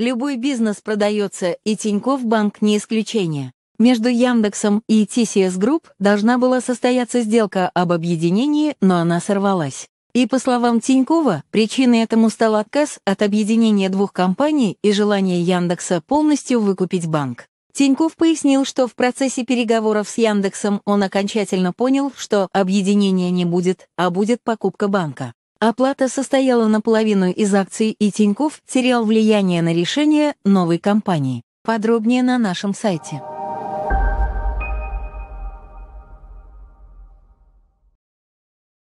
Любой бизнес продается, и Тинькофф Банк не исключение. Между Яндексом и TCS Group должна была состояться сделка об объединении, но она сорвалась. И по словам Тинькова, причиной этому стал отказ от объединения двух компаний и желание Яндекса полностью выкупить банк. Тиньков пояснил, что в процессе переговоров с Яндексом он окончательно понял, что объединения не будет, а будет покупка банка. Оплата состояла наполовину из акций, и Тиньков терял влияние на решение новой компании. Подробнее на нашем сайте.